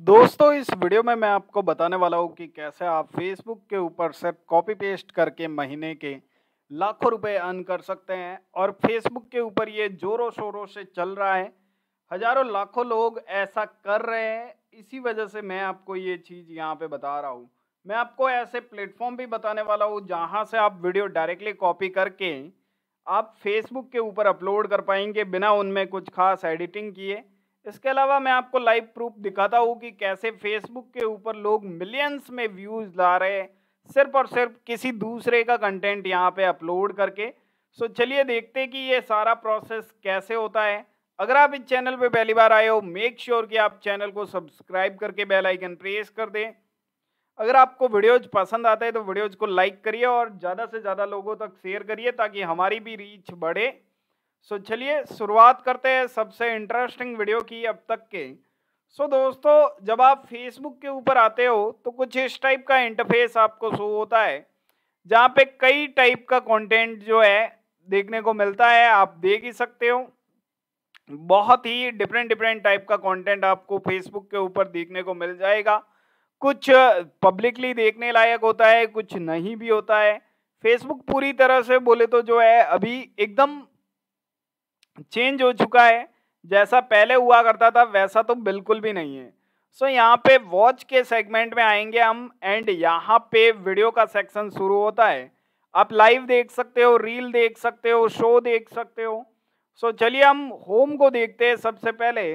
दोस्तों, इस वीडियो में मैं आपको बताने वाला हूँ कि कैसे आप फेसबुक के ऊपर सिर्फ़ कॉपी पेस्ट करके महीने के लाखों रुपए अर्न कर सकते हैं और फेसबुक के ऊपर ये जोरों शोरों से चल रहा है। हज़ारों, लाखों लोग ऐसा कर रहे हैं। इसी वजह से मैं आपको ये चीज़ यहाँ पे बता रहा हूँ। मैं आपको ऐसे प्लेटफॉर्म भी बताने वाला हूँ जहाँ से आप वीडियो डायरेक्टली कॉपी करके आप फेसबुक के ऊपर अपलोड कर पाएँगे बिना उनमें कुछ खास एडिटिंग किए। इसके अलावा मैं आपको लाइव प्रूफ दिखाता हूँ कि कैसे फेसबुक के ऊपर लोग मिलियंस में व्यूज़ ला रहे हैं, सिर्फ़ और सिर्फ़ किसी दूसरे का कंटेंट यहाँ पे अपलोड करके। सो चलिए देखते हैं कि ये सारा प्रोसेस कैसे होता है। अगर आप इस चैनल पे पहली बार आए हो मेक श्योर कि आप चैनल को सब्सक्राइब करके बेल आइकन प्रेस कर दें। अगर आपको वीडियोज़ पसंद आता है तो वीडियोज़ को लाइक करिए और ज़्यादा से ज़्यादा लोगों तक शेयर करिए ताकि हमारी भी रीच बढ़े। सो so, चलिए शुरुआत करते हैं सबसे इंटरेस्टिंग वीडियो की अब तक के। सो so, दोस्तों जब आप फेसबुक के ऊपर आते हो तो कुछ इस टाइप का इंटरफेस आपको शो होता है जहाँ पे कई टाइप का कंटेंट जो है देखने को मिलता है आप देख ही सकते हो। बहुत ही डिफरेंट डिफरेंट टाइप का कंटेंट आपको फेसबुक के ऊपर देखने को मिल जाएगा। कुछ पब्लिकली देखने लायक होता है कुछ नहीं भी होता है। फेसबुक पूरी तरह से बोले तो जो है अभी एकदम चेंज हो चुका है जैसा पहले हुआ करता था वैसा तो बिल्कुल भी नहीं है। सो so, यहाँ पे वॉच के सेगमेंट में आएँगे हम एंड यहाँ पे वीडियो का सेक्शन शुरू होता है। आप लाइव देख सकते हो रील देख सकते हो शो देख सकते हो। सो so, चलिए हम होम को देखते हैं सबसे पहले।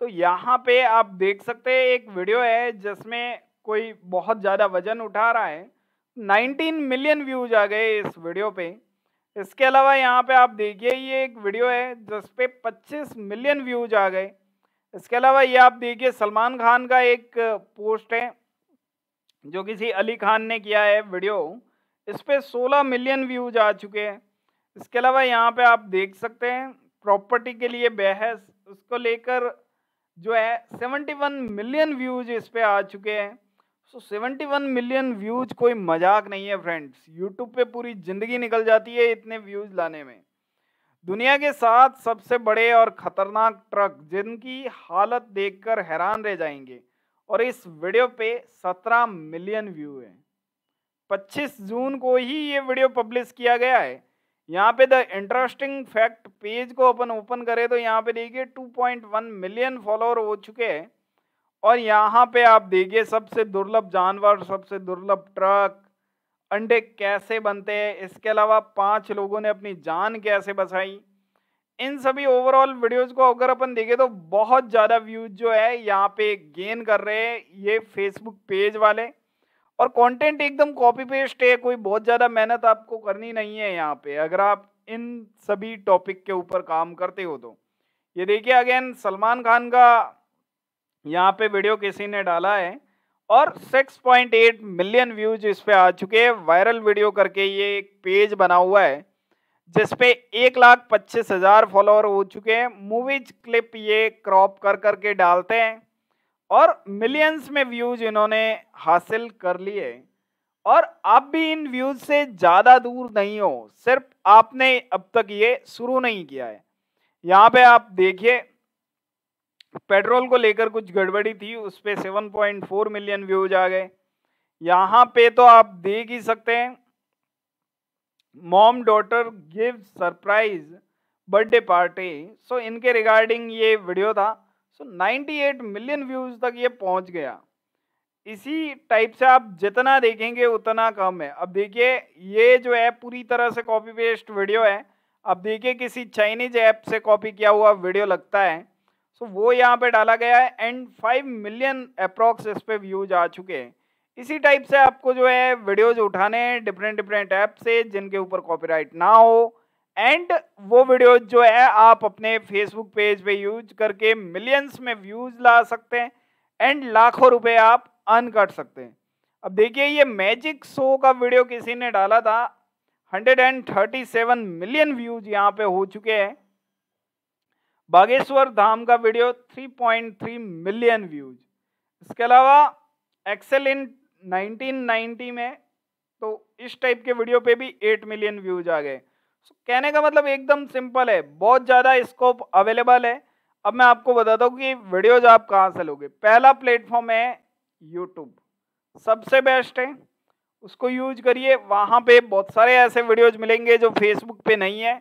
तो यहाँ पे आप देख सकते हैं एक वीडियो है जिसमें कोई बहुत ज़्यादा वज़न उठा रहा है। 19 मिलियन व्यूज़ आ गए इस वीडियो पे। इसके अलावा यहाँ पे आप देखिए, ये एक वीडियो है जिस पे 25 मिलियन व्यूज़ आ गए। इसके अलावा ये आप देखिए, सलमान खान का एक पोस्ट है जो किसी अली खान ने किया है वीडियो। इस पे 16 मिलियन व्यूज़ आ चुके हैं। इसके अलावा यहाँ पे आप देख सकते हैं, प्रॉपर्टी के लिए बहस, उसको लेकर जो है 71 मिलियन व्यूज़ इस पे आ चुके हैं। So seventy one million views कोई मज़ाक नहीं है फ्रेंड्स यूट्यूब पे पूरी ज़िंदगी निकल जाती है इतने व्यूज़ लाने में. दुनिया के साथ सबसे बड़े और ख़तरनाक ट्रक जिनकी हालत देखकर हैरान रह जाएँगे, और इस वीडियो पे 17 मिलियन व्यू है. 25 जून को ही ये वीडियो पब्लिश किया गया है. यहाँ पे द इंटरेस्टिंग फैक्ट पेज को अपन ओपन करें तो यहाँ पे देखिए 2.1 मिलियन फॉलोअर हो चुके हैं. और यहाँ पे आप देखिए, सबसे दुर्लभ जानवर, सबसे दुर्लभ ट्रक, अंडे कैसे बनते हैं? इसके अलावा पाँच लोगों ने अपनी जान कैसे बचाई? इन सभी ओवरऑल वीडियोस को अगर अपन देखें तो बहुत ज़्यादा व्यूज़ जो है, यहाँ पे गेन कर रहे हैं ये फेसबुक पेज वाले। और कंटेंट एकदम कॉपी पेस्ट है, कोई बहुत ज़्यादा मेहनत आपको करनी नहीं है यहाँ पे, अगर आप इन सभी टॉपिक के ऊपर काम करते हो तो। ये देखिए अगेन सलमान खान का यहाँ पे वीडियो किसी ने डाला है और 6.8 मिलियन व्यूज़ इस पे आ चुके हैं। वायरल वीडियो करके ये एक पेज बना हुआ है जिसपे एक लाख पच्चीस हज़ार फॉलोअर हो चुके हैं। मूवीज़ क्लिप ये क्रॉप कर करके डालते हैं और मिलियंस में व्यूज़ इन्होंने हासिल कर लिए और आप भी इन व्यूज़ से ज़्यादा दूर नहीं हो, सिर्फ़ आपने अब तक ये शुरू नहीं किया है। यहाँ पे आप देखिए पेट्रोल को लेकर कुछ गड़बड़ी थी उस पर seven point four million views आ गए। यहाँ पे तो आप देख ही सकते हैं mom daughter give surprise birthday party so इनके रिगार्डिंग ये वीडियो था। सो so 98 मिलियन व्यूज़ तक ये पहुँच गया। इसी टाइप से आप जितना देखेंगे, उतना कम है। अब देखिए, ये जो है पूरी तरह से कॉपी पेस्ट वीडियो है, अब देखिए किसी चाइनीज़ ऐप से कॉपी किया हुआ वीडियो लगता है। सो वो यहाँ पे डाला गया है एंड फाइव मिलियन अप्रॉक्स इस पर व्यूज़ आ चुके हैं। इसी टाइप से आपको जो है वीडियोज़ उठाने हैं डिफरेंट डिफरेंट ऐप से जिनके ऊपर कॉपीराइट ना हो। एंड वो वीडियोज़ जो है आप अपने फेसबुक पेज पे यूज़ करके मिलियंस में व्यूज़ ला सकते हैं एंड लाखों रुपए आप अर्न कर सकते हैं। अब देखिए ये मैजिक शो का वीडियो किसी ने डाला था। 137 मिलियन व्यूज़ यहाँ पे हो चुके हैं। बागेश्वर धाम का वीडियो 3.3 मिलियन व्यूज़ इसके अलावा एक्सेल इन 1990 में तो इस टाइप के वीडियो पे भी 8 मिलियन व्यूज़ आ गए। So, कहने का मतलब एकदम सिंपल है बहुत ज़्यादा स्कोप अवेलेबल है। अब मैं आपको बताता हूँ कि वीडियोज़ आप कहाँ से लोगे। पहला प्लेटफॉर्म है यूट्यूब सबसे बेस्ट है। उसको यूज़ करिए वहाँ पे बहुत सारे ऐसे वीडियोज़ मिलेंगे जो फेसबुक पे नहीं है।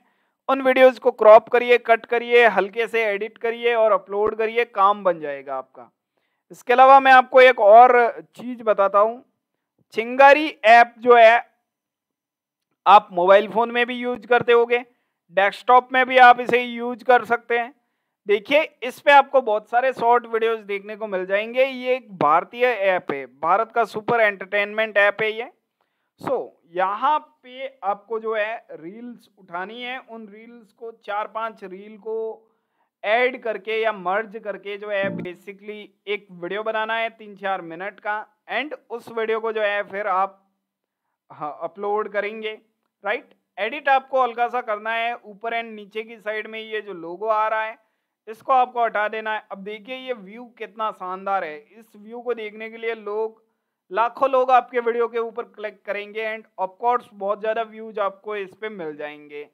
उन वीडियोज़ को क्रॉप करिए कट करिए, हल्के से एडिट करिए और अपलोड करिए, काम बन जाएगा आपका। इसके अलावा मैं आपको एक और चीज़ बताता हूँ। चिंगारी ऐप जो है, आप मोबाइल फ़ोन में भी यूज़ करते होगे डेस्कटॉप में भी आप इसे यूज़ कर सकते हैं। देखिए, इस पे आपको बहुत सारे शॉर्ट वीडियोस देखने को मिल जाएँगे। ये एक भारतीय ऐप है, भारत का सुपर एंटरटेनमेंट ऐप है ये। सो so, यहाँ पे आपको जो है रील्स उठानी है। उन रील्स को चार पाँच रील को ऐड करके या मर्ज करके जो है बेसिकली एक वीडियो बनाना है तीन चार मिनट का। एंड उस वीडियो को जो है फिर आप हाँ अपलोड करेंगे राइट एडिट आपको हल्का सा करना है। ऊपर एंड नीचे की साइड में ये जो लोगो आ रहा है इसको आपको हटा देना है। अब देखिए ये व्यू कितना शानदार है। इस व्यू को देखने के लिए लोग लाखों लोग आपके वीडियो के ऊपर क्लिक करेंगे एंड ऑफकोर्स बहुत ज़्यादा व्यूज़ आपको इस पर मिल जाएँगे।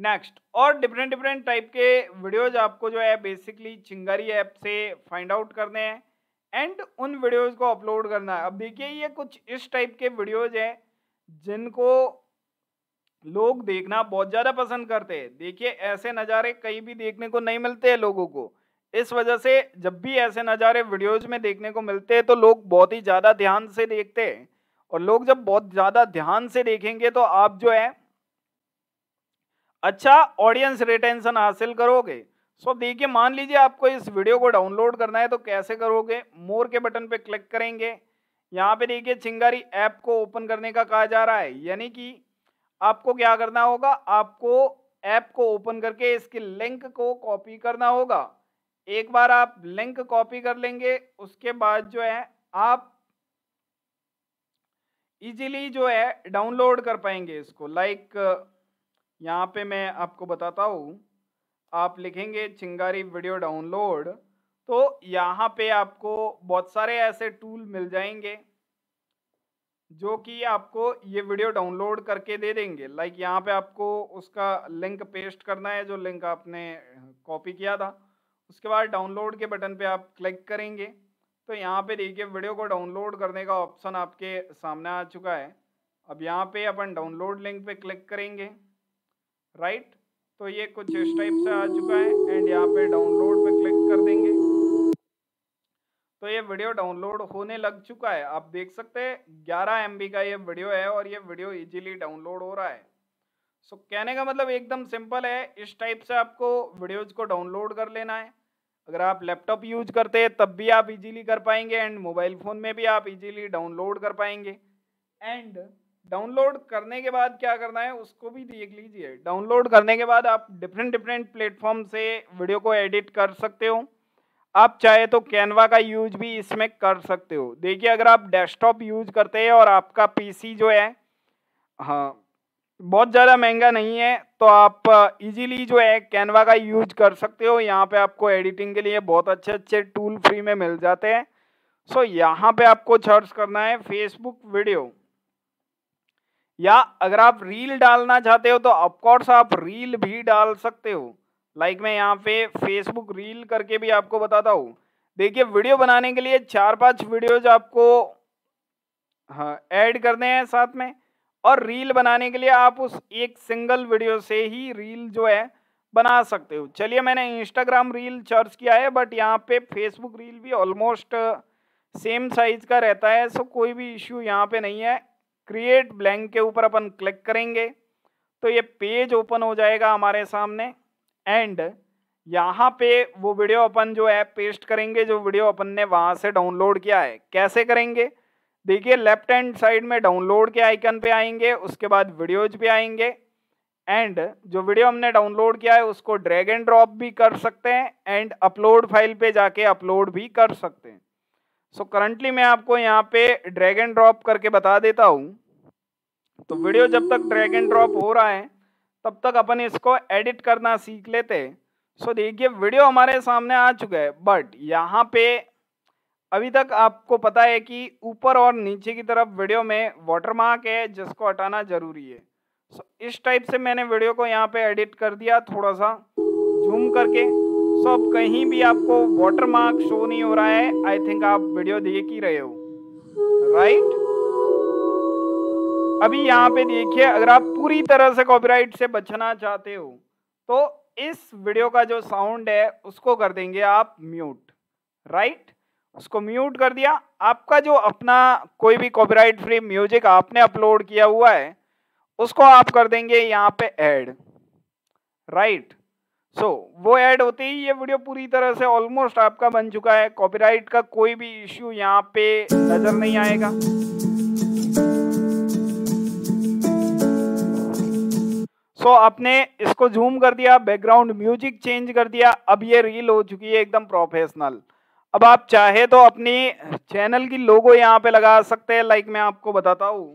नेक्स्ट और डिफरेंट डिफरेंट टाइप के वीडियोज़ आपको जो है बेसिकली चिंगारी ऐप से फाइंड आउट करने हैं एंड उन वीडियोज़ को अपलोड करना है। अब देखिए ये कुछ इस टाइप के वीडियोज़ हैं जिनको लोग देखना बहुत ज़्यादा पसंद करते हैं। देखिए ऐसे नज़ारे कहीं भी देखने को नहीं मिलते हैं लोगों को। इस वजह से जब भी ऐसे नज़ारे वीडियोज़ में देखने को मिलते हैं तो लोग बहुत ही ज़्यादा ध्यान से देखते हैं। और लोग जब बहुत ज़्यादा ध्यान से देखेंगे तो आप जो है अच्छा ऑडियंस रिटेंशन हासिल करोगे। सो देखिए, मान लीजिए आपको इस वीडियो को डाउनलोड करना है तो कैसे करोगे? मोर के बटन पे क्लिक करेंगे। यहाँ पे देखिए चिंगारी ऐप को ओपन करने का कहा जा रहा है। यानी कि आपको क्या करना होगा? आपको ऐप को ओपन करके इसके लिंक को कॉपी करना होगा। एक बार आप लिंक कॉपी कर लेंगे, उसके बाद जो है, आप इजीली जो है डाउनलोड कर पाएँगे इसको। लाइक यहाँ पे मैं आपको बताता हूँ, आप लिखेंगे चिंगारी वीडियो डाउनलोड तो यहाँ पे आपको बहुत सारे ऐसे टूल मिल जाएँगे, जो कि आपको ये वीडियो डाउनलोड करके दे देंगे। लाइक यहाँ पे आपको उसका लिंक पेस्ट करना है, जो लिंक आपने कॉपी किया था। उसके बाद डाउनलोड के बटन पे आप क्लिक करेंगे। तो यहाँ पे देखिए वीडियो को डाउनलोड करने का ऑप्शन आपके सामने आ चुका है। अब यहाँ पे अपन डाउनलोड लिंक पे क्लिक करेंगे। राइट तो ये कुछ इस टाइप से आ चुका है एंड यहाँ पे डाउनलोड पे क्लिक कर देंगे। तो ये वीडियो डाउनलोड होने लग चुका है। आप देख सकते हैं ग्यारह एम का ये वीडियो है और ये वीडियो इजीली डाउनलोड हो रहा है। सो so, कहने का मतलब एकदम सिंपल है इस टाइप से आपको वीडियोज़ को डाउनलोड कर लेना है। अगर आप लैपटॉप यूज़ करते हैं, तब भी आप इजीली कर पाएँगे एंड मोबाइल फ़ोन में भी आप इजीली डाउनलोड कर पाएँगे। एंड डाउनलोड करने के बाद क्या करना है, उसको भी देख लीजिए। डाउनलोड करने के बाद आप डिफरेंट डिफरेंट प्लेटफॉर्म से वीडियो को एडिट कर सकते हो। आप चाहे तो कैनवा का यूज़ भी इसमें कर सकते हो। देखिए, अगर आप डेस्कटॉप यूज़ करते हैं और आपका पीसी जो है हाँ बहुत ज़्यादा महँगा नहीं है तो आप इजीली जो है कैनवा का यूज़ कर सकते हो। यहाँ पे आपको एडिटिंग के लिए बहुत अच्छे अच्छे टूल फ्री में मिल जाते हैं। सो यहाँ पे आपको सर्च करना है फेसबुक वीडियो या अगर आप रील डालना चाहते हो तो ऑफकोर्स आप रील भी डाल सकते हो। लाइक मैं यहाँ पे फेसबुक रील करके भी आपको बताता हूँ। देखिए वीडियो बनाने के लिए चार पाँच वीडियोज़ आपको हाँ ऐड करने हैं साथ में। और रील बनाने के लिए आप उस एक सिंगल वीडियो से ही रील जो है बना सकते हो। चलिए मैंने इंस्टाग्राम रील सर्च किया है बट यहाँ पे फेसबुक रील भी ऑलमोस्ट सेम साइज़ का रहता है सो कोई भी इश्यू यहाँ पे नहीं है। क्रिएट ब्लैंक के ऊपर अपन क्लिक करेंगे तो ये पेज ओपन हो जाएगा हमारे सामने। एंड यहाँ पे वो वीडियो अपन जो है पेस्ट करेंगे, जो वीडियो अपन ने वहाँ से डाउनलोड किया है। कैसे करेंगे? देखिए लेफ़्ट हैंड साइड में डाउनलोड के आइकन पे आएँगे उसके बाद वीडियोज़ पे आएँगे एंड जो वीडियो हमने डाउनलोड किया है उसको ड्रैग एंड ड्रॉप भी कर सकते हैं एंड अपलोड फ़ाइल पे जाके अपलोड भी कर सकते हैं। सो so, करंटली मैं आपको यहाँ पे ड्रैग एंड ड्रॉप करके बता देता हूँ। तो वीडियो जब तक ड्रैग एंड ड्रॉप हो रहा है तब तक अपन इसको एडिट करना सीख लेते हैं। सो so, देखिए वीडियो हमारे सामने आ चुका है बट यहाँ पे अभी तक आपको पता है कि ऊपर और नीचे की तरफ़ वीडियो में वाटरमार्क है, जिसको हटाना ज़रूरी है। सो इस टाइप से मैंने वीडियो को यहाँ पे एडिट कर दिया थोड़ा सा जूम करके। सो अब कहीं भी आपको वाटर मार्क शो नहीं हो रहा है आई थिंक आप वीडियो देख ही रहे हो। राइट अभी यहाँ पे देखिए, अगर आप पूरी तरह से कॉपीराइट से बचना चाहते हो तो इस वीडियो का जो साउंड है, उसको कर देंगे आप म्यूट राइट उसको म्यूट कर दिया। आपका जो अपना कोई भी कॉपीराइट फ्री म्यूज़िक आपने अपलोड किया हुआ है उसको आप कर देंगे यहाँ पे ऐड राइट सो वो ऐड होते ही ये वीडियो पूरी तरह से ऑलमोस्ट आपका बन चुका है। कॉपीराइट का कोई भी इश्यू यहाँ पे नज़र नहीं आएगा। सो so, आपने इसको जूम कर दिया बैकग्राउंड म्यूज़िक चेंज कर दिया। अब ये रील हो चुकी है एकदम प्रोफेशनल अब आप चाहे तो अपनी चैनल की लोगो यहाँ पे लगा सकते हैं। लाइक मैं आपको बताता हूँ।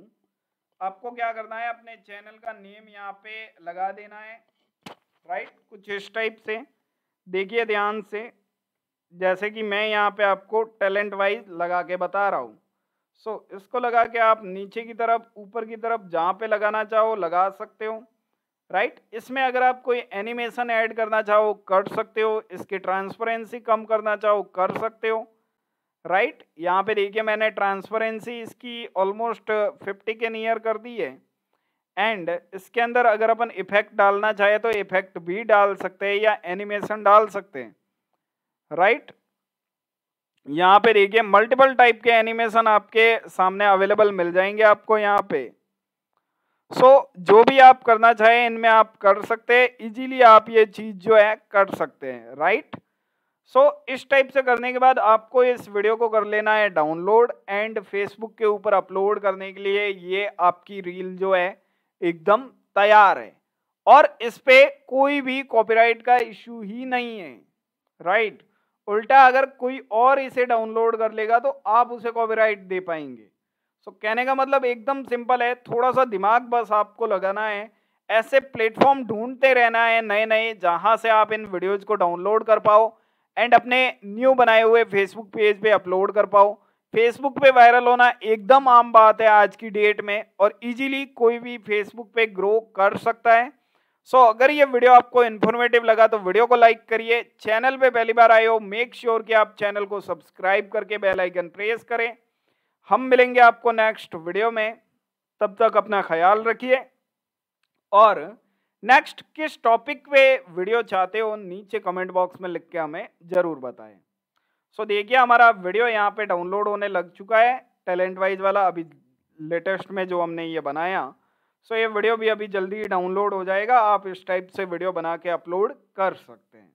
आपको क्या करना है? अपने चैनल का नेम यहाँ पे लगा देना है। राइट कुछ इस टाइप से। देखिए ध्यान से। जैसे कि मैं यहाँ पे आपको टैलेंट वाइज लगा के बता रहा हूँ। सो so, इसको लगा के आप नीचे की तरफ़ ऊपर की तरफ़ जहाँ पे लगाना चाहो लगा सकते हो। Right right? इसमें अगर आप कोई एनिमेशन ऐड करना चाहो, कर सकते हो इसकी ट्रांसपेरेंसी कम करना चाहो, कर सकते हो राइट right? यहाँ पे देखिए मैंने ट्रांसपेरेंसी इसकी ऑलमोस्ट फिफ्टी के नियर कर दी है एंड इसके अंदर अगर अपन इफ़ेक्ट डालना चाहे तो इफ़ेक्ट भी डाल सकते हैं या एनिमेशन डाल सकते हैं राइट right? यहाँ पे देखिए मल्टीपल टाइप के एनिमेशन आपके सामने अवेलेबल मिल जाएँगे आपको यहाँ पे सो so, जो भी आप करना चाहें इनमें आप कर सकते हैं। इजीली आप ये चीज़ जो है कर सकते हैं राइट सो so, इस टाइप से करने के बाद आपको इस वीडियो को कर लेना है डाउनलोड एंड फेसबुक के ऊपर अपलोड करने के लिए ये आपकी रील जो है एकदम तैयार है। और इस पर कोई भी कॉपीराइट का इश्यू ही नहीं है राइट उल्टा अगर कोई और इसे डाउनलोड कर लेगा तो आप उसे कॉपीराइट दे पाएँगे। सो so, कहने का मतलब एकदम सिंपल है थोड़ा सा दिमाग बस आपको लगाना है ऐसे प्लेटफॉर्म ढूंढते रहना है नए नए जहाँ से आप इन वीडियोज़ को डाउनलोड कर पाओ एंड अपने न्यू बनाए हुए फेसबुक पेज पे अपलोड कर पाओ। फेसबुक पे वायरल होना एकदम आम बात है आज की डेट में और इजीली कोई भी फेसबुक पे ग्रो कर सकता है। सो so, अगर ये वीडियो आपको इन्फॉर्मेटिव लगा तो वीडियो को लाइक करिए चैनल पे पहली बार आए हो मेक श्योर कि आप चैनल को सब्सक्राइब करके बेल आइकन प्रेस करें। हम मिलेंगे आपको नेक्स्ट वीडियो में। तब तक अपना ख्याल रखिए। और नेक्स्ट किस टॉपिक पे वीडियो चाहते हो नीचे कमेंट बॉक्स में लिख के हमें ज़रूर बताएँ। सो so, देखिए हमारा वीडियो यहाँ पे डाउनलोड होने लग चुका है। टैलेंट वाइज वाला अभी लेटेस्ट में जो हमने ये बनाया। सो so, ये वीडियो भी अभी जल्दी डाउनलोड हो जाएगा। आप इस टाइप से वीडियो बना के अपलोड कर सकते हैं।